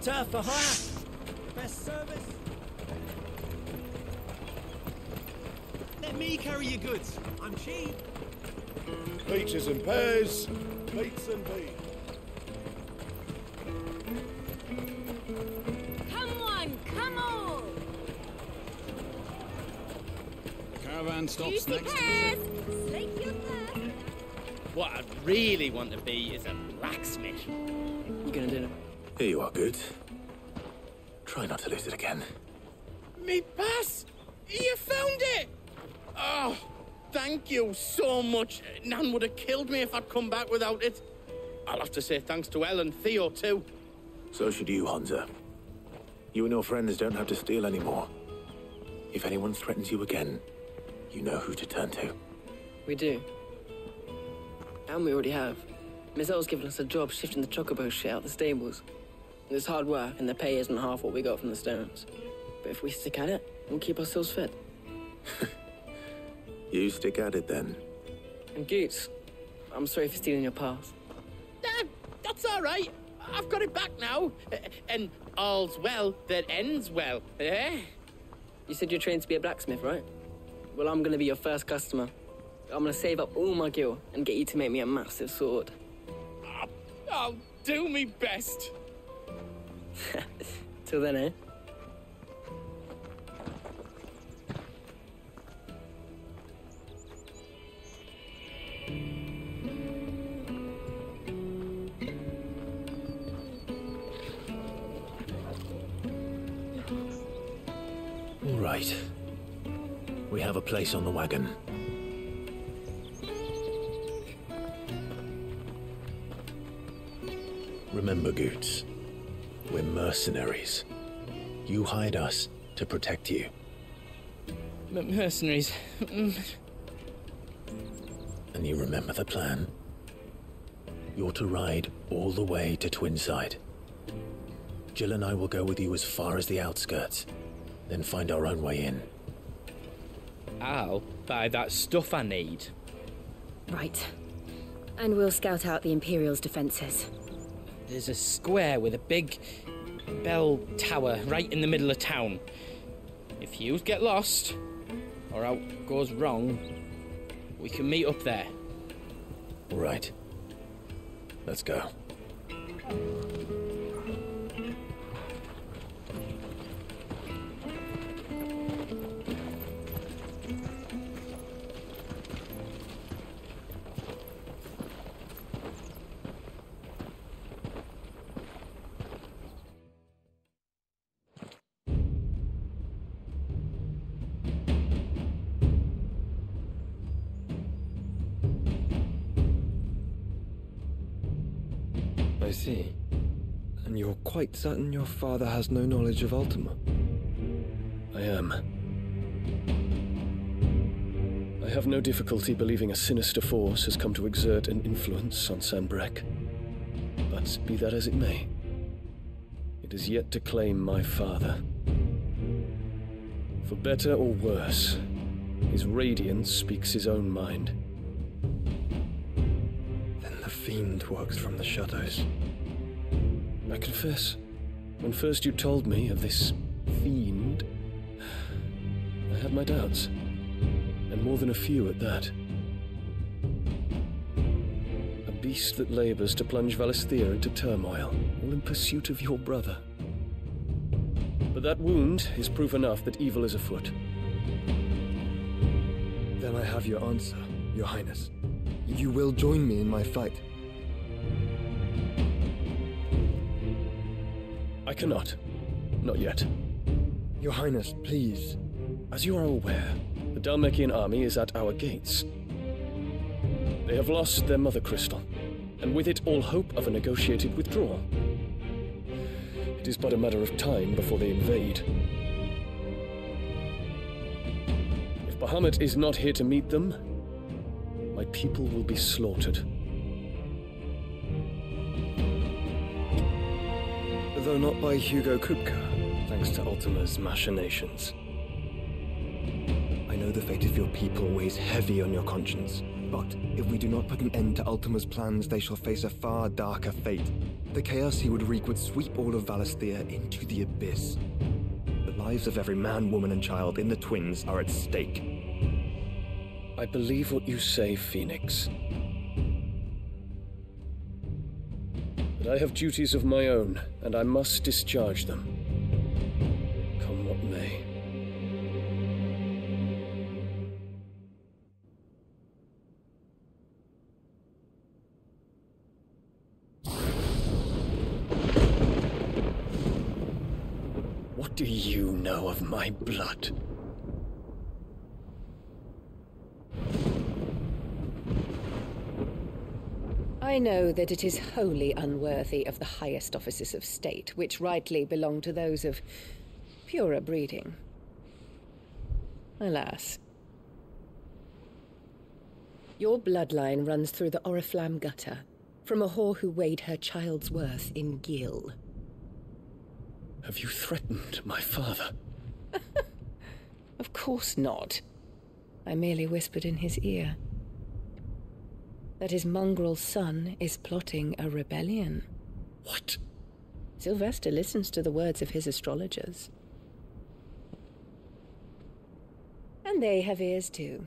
Water for hire. Best service. Let me carry your goods. I'm cheap. Peaches and pears, meats and beans. Come on, come on! Caravan stops Juicy next. pears! Slake your thirst. What I'd really want to be is a blacksmith. You gonna do it? Here you are, good. Try not to lose it again. Me pass! You found it! Oh, thank you so much. Nan would have killed me if I'd come back without it. I'll have to say thanks to Elle and Theo too. So should you, Hansa. You and your friends don't have to steal anymore. If anyone threatens you again, you know who to turn to. We do. And we already have. Miss L's given us a job shifting the chocobo shit out the stables. It's hard work, and the pay isn't half what we got from the Stones. But if we stick at it, we'll keep ourselves fit. You stick at it then. And Goetz, I'm sorry for stealing your pass. Ah, that's all right. I've got it back now. Uh, And all's well that ends well, eh? You said you're trained to be a blacksmith, right? Well, I'm gonna be your first customer. I'm gonna save up all my gil and get you to make me a massive sword. I'll do me best. Till then, eh? All right. We have a place on the wagon. Remember, Goetz, we're mercenaries. You hired us to protect you. M- mercenaries. Mm. And you remember the plan? You're to ride all the way to Twinside. Jill and I will go with you as far as the outskirts, then find our own way in. I'll buy that stuff I need. Right. And we'll scout out the Imperial's defences. There's a square with a big bell tower right in the middle of town. If you get lost, or out goes wrong, we can meet up there. Right. Let's go. Quite certain your father has no knowledge of Ultima? I am. I have no difficulty believing a sinister force has come to exert an influence on Sanbreque. But be that as it may, it is yet to claim my father. For better or worse, his radiance speaks his own mind. Then the fiend works from the shadows. I confess, when first you told me of this fiend, I had my doubts, and more than a few at that. A beast that labors to plunge Valisthea into turmoil, all in pursuit of your brother. But that wound is proof enough that evil is afoot. Then I have your answer, Your Highness. You will join me in my fight. Cannot. Not yet. Your Highness, please. As you are aware, the Dalmekian army is at our gates. They have lost their mother crystal, and with it all hope of a negotiated withdrawal. It is but a matter of time before they invade. If Bahamut is not here to meet them, my people will be slaughtered. Though not by Hugo Kupka, thanks to Ultima's machinations. I know the fate of your people weighs heavy on your conscience. But if we do not put an end to Ultima's plans, they shall face a far darker fate. The chaos he would wreak would sweep all of Valisthea into the abyss. The lives of every man, woman, and child in the twins are at stake. I believe what you say, Phoenix. I have duties of my own, and I must discharge them. Come what may. What do you know of my blood? I know that it is wholly unworthy of the highest offices of state, which rightly belong to those of purer breeding. Alas. Your bloodline runs through the Oriflamme gutter, from a whore who weighed her child's worth in gil. Have you threatened my father? Of course not. I merely whispered in his ear that his mongrel son is plotting a rebellion. What? Sylvestre listens to the words of his astrologers. And they have ears too.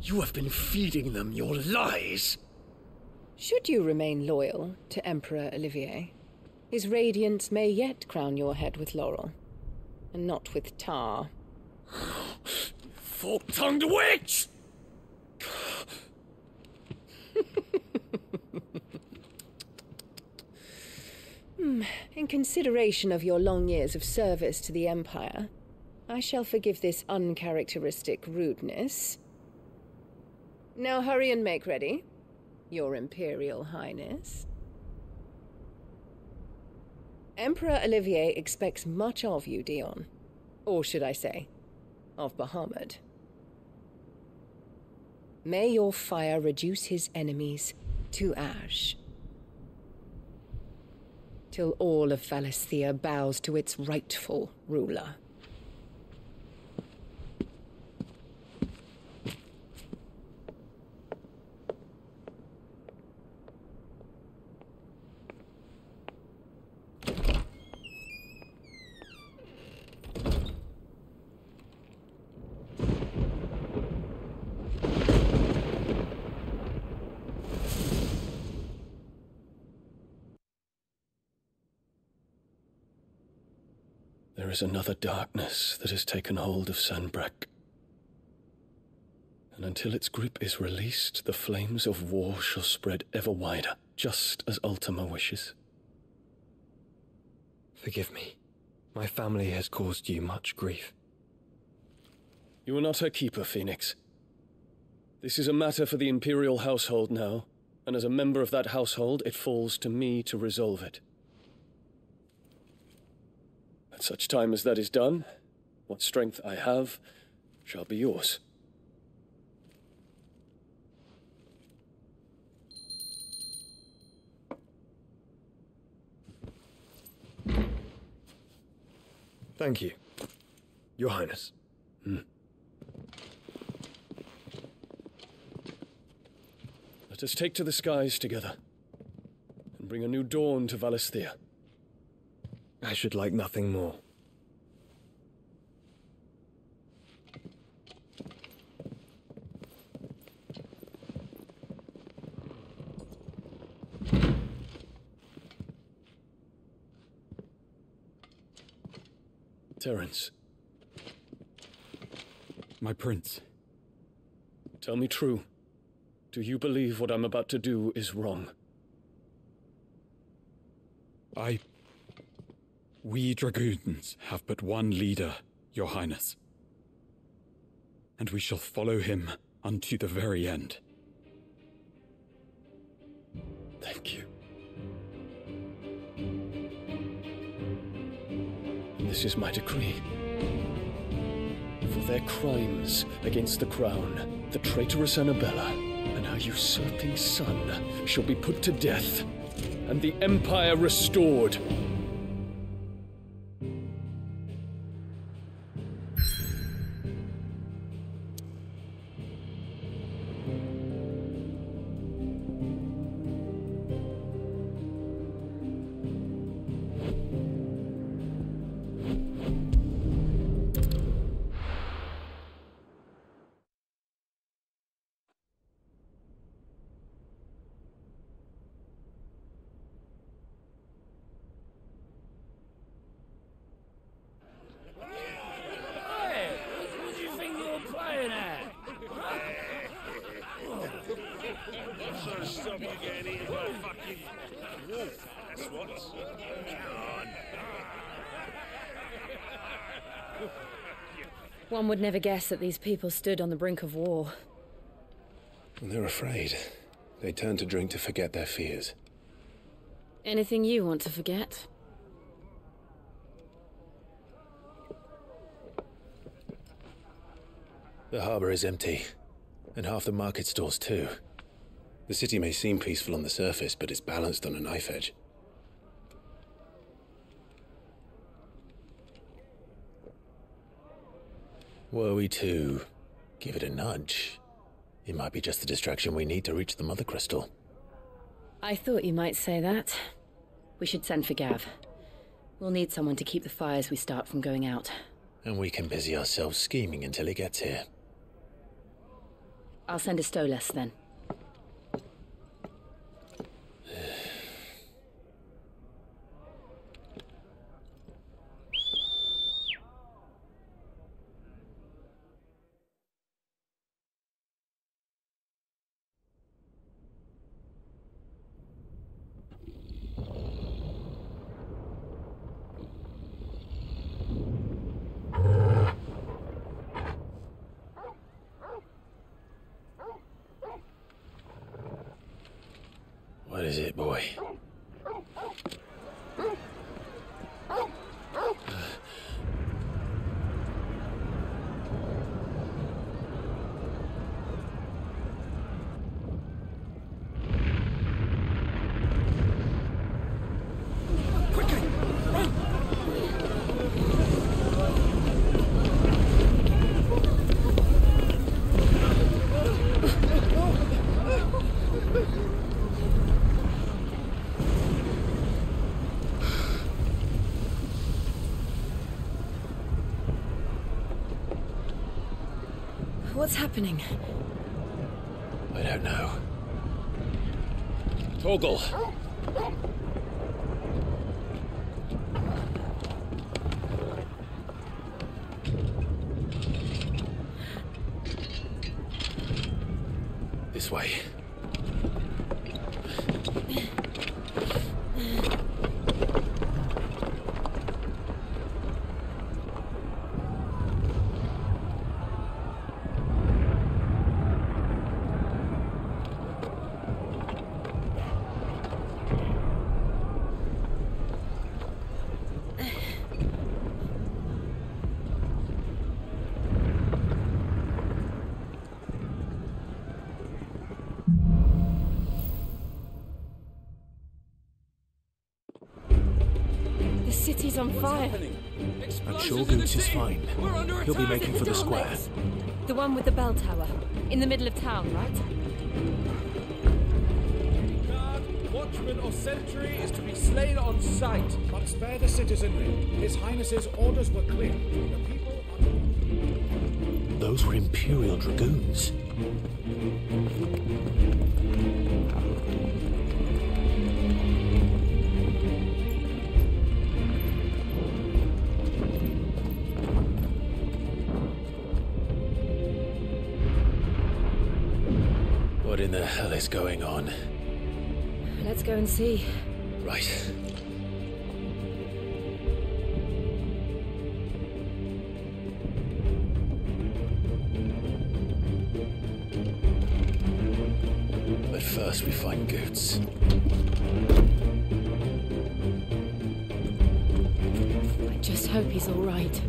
You have been feeding them your lies! Should you remain loyal to Emperor Olivier, his radiance may yet crown your head with laurel, and not with tar. Fork-tongued witch! Hmm. In consideration of your long years of service to the Empire, I shall forgive this uncharacteristic rudeness. Now hurry and make ready, Your Imperial Highness. Emperor Olivier expects much of you, Dion. Or should I say, of Bahamut. May your fire reduce his enemies to ash. Till all of Valisthea bows to its rightful ruler. Is another darkness that has taken hold of Sanbreque. And until its grip is released, the flames of war shall spread ever wider, just as Ultima wishes. Forgive me. My family has caused you much grief. You are not her keeper, Phoenix. This is a matter for the Imperial household now, and as a member of that household, it falls to me to resolve it. At such time as that is done, what strength I have shall be yours. Thank you, Your Highness. Hmm. Let us take to the skies together and bring a new dawn to Valisthea. I should like nothing more. Terence, My prince. tell me true. Do you believe what I'm about to do is wrong? I. We dragoons have but one leader, your highness. And we shall follow him unto the very end. Thank you. This is my decree. For their crimes against the crown, the traitorous Anabella and her usurping son shall be put to death, and the Empire restored. One would never guess that these people stood on the brink of war. And they're afraid. They turn to drink to forget their fears. Anything you want to forget? The harbor is empty, and half the market stalls too. The city may seem peaceful on the surface, but it's balanced on a knife edge. Were we to give it a nudge, it might be just the distraction we need to reach the Mother Crystal. I thought you might say that. We should send for Gav. We'll need someone to keep the fires we start from going out. And we can busy ourselves scheming until he gets here. I'll send a Stolas then. What is it, boy? What's happening? I don't know. Torgal! Oh. This way. The city's on fire. And Shogun's is fine. He'll be making for the square. The one with the bell tower. In the middle of town, right? Guard, watchman, or sentry is to be slain on sight. But spare the citizenry. His Highness's orders were clear. The people are... Those were Imperial Dragoons. Hell is going on? Let's go and see. Right. But first we find Goetz. I just hope he's all right.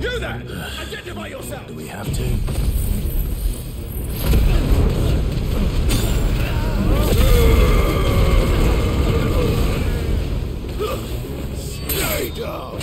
You there! Identify yourself! Do we have to? Stay down!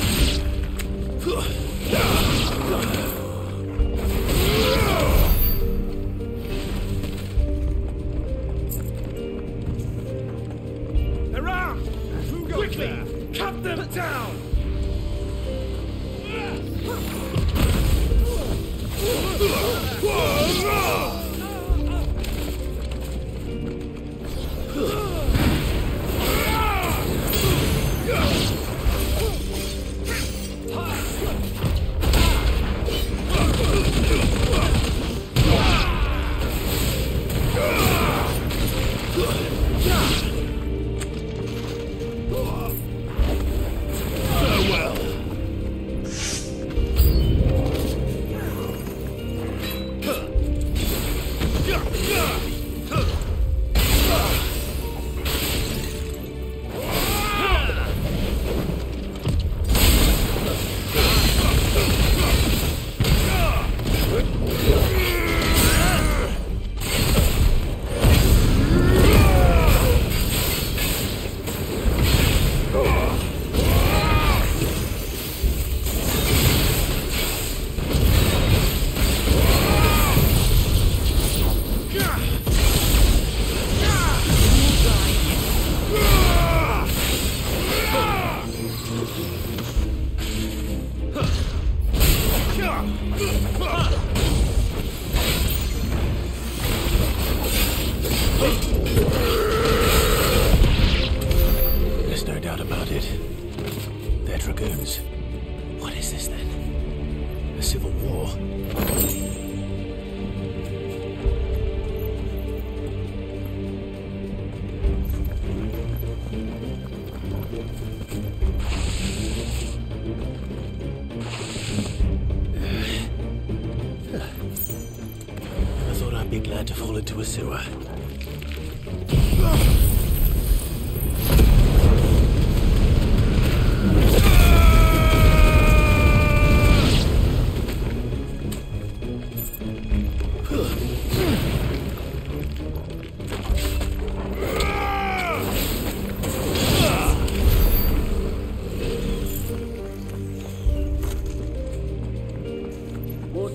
Fall into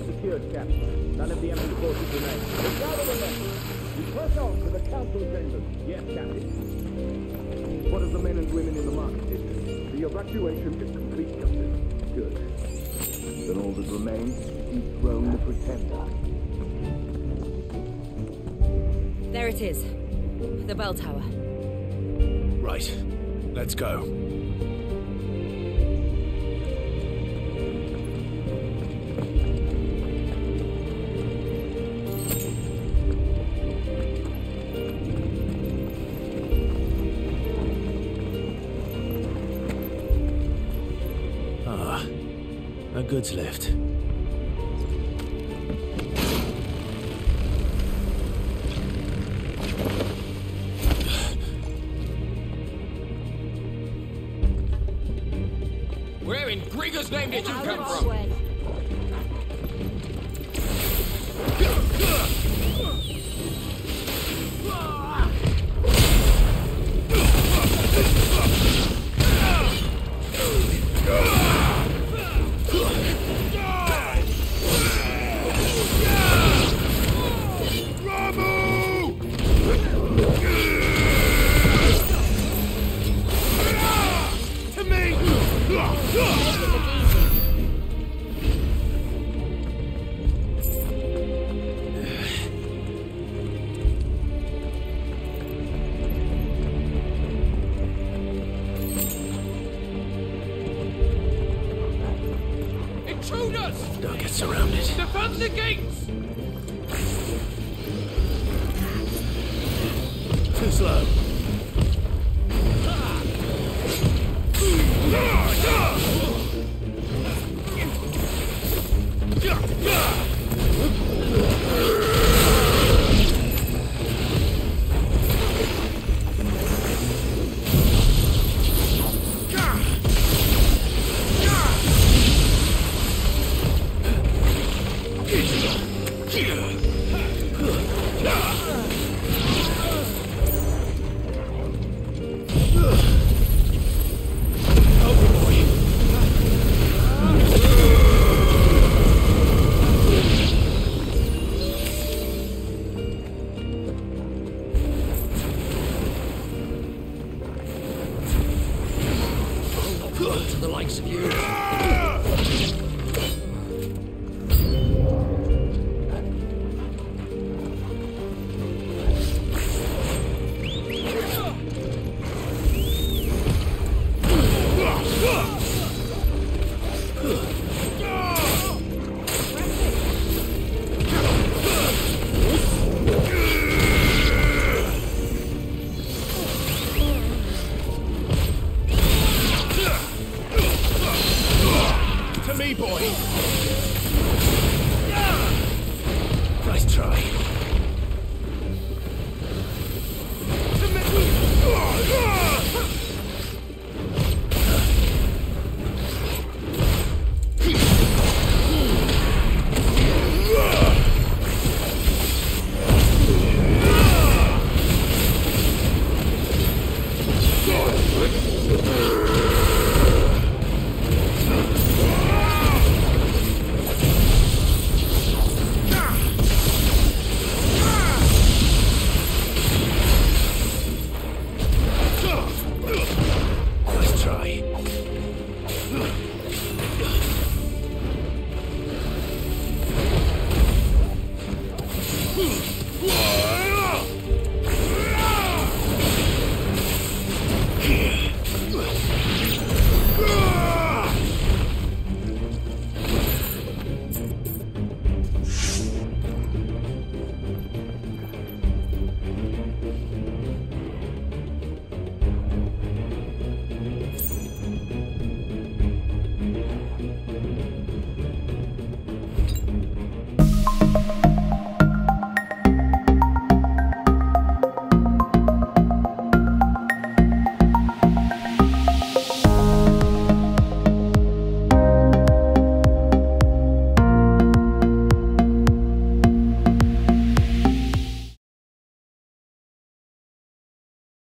secured, Captain. None of the enemy forces remain. Gather the men. We press on to the council chambers. Yes, Captain. What of the men and women in the market district? The evacuation is complete, Captain. Good. Then all that remains is to dethrone the Pretender. There it is. The bell tower. Right. Let's go. Ah, a goods lift. Where in Greagor's name did you come from?